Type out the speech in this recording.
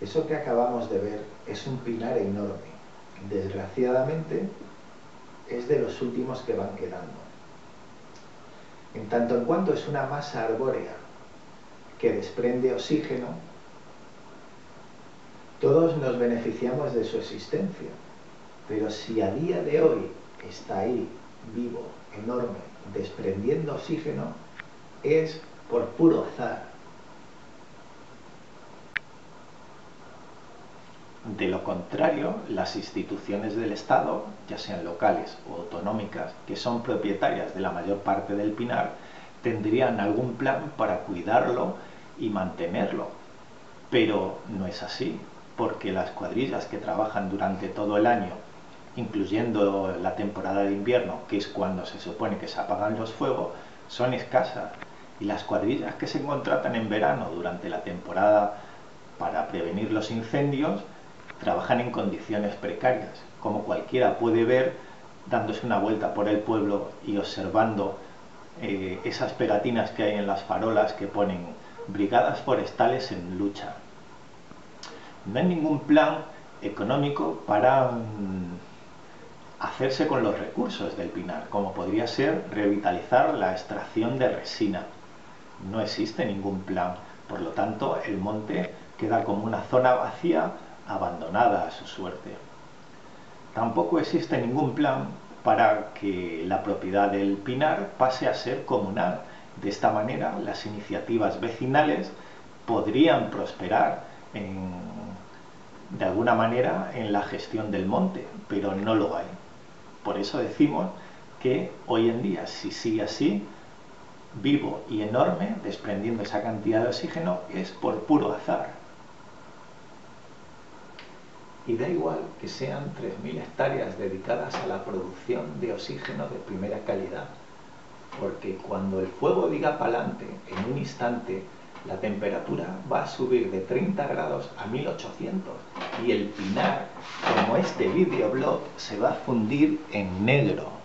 Eso que acabamos de ver es un pinar enorme. Desgraciadamente es de los últimos que van quedando. En tanto en cuanto es una masa arbórea que desprende oxígeno, todos nos beneficiamos de su existencia. Pero si a día de hoy está ahí, vivo, enorme, desprendiendo oxígeno, es por puro azar. De lo contrario, las instituciones del Estado, ya sean locales o autonómicas, que son propietarias de la mayor parte del pinar, tendrían algún plan para cuidarlo y mantenerlo. Pero no es así, porque las cuadrillas que trabajan durante todo el año, incluyendo la temporada de invierno, que es cuando se supone que se apagan los fuegos, son escasas. Y las cuadrillas que se contratan en verano durante la temporada para prevenir los incendios, trabajan en condiciones precarias, como cualquiera puede ver dándose una vuelta por el pueblo y observando eh, esas pegatinas que hay en las farolas que ponen brigadas forestales en lucha. No hay ningún plan económico para mm, hacerse con los recursos del pinar, como podría ser revitalizar la extracción de resina. No existe ningún plan, por lo tanto el monte queda como una zona vacía abandonada a su suerte. Tampoco existe ningún plan para que la propiedad del pinar pase a ser comunal. De esta manera, las iniciativas vecinales podrían prosperar de alguna manera en la gestión del monte, pero no lo hay. Por eso decimos que hoy en día, si sigue así, vivo y enorme, desprendiendo esa cantidad de oxígeno, es por puro azar. Y da igual que sean 3.000 hectáreas dedicadas a la producción de oxígeno de primera calidad, porque cuando el fuego diga pa'lante en un instante, la temperatura va a subir de 30 grados a 1800 y el pinar, como este videoblog, se va a fundir en negro.